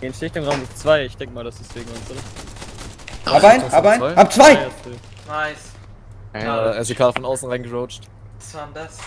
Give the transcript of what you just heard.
In im Raum ist zwei, ich denke mal, das ist wegen uns, oder? Hab ein, hab ein, hab zwei! Nice. Äh, also SEK von außen reingeroacht. Was war denn das?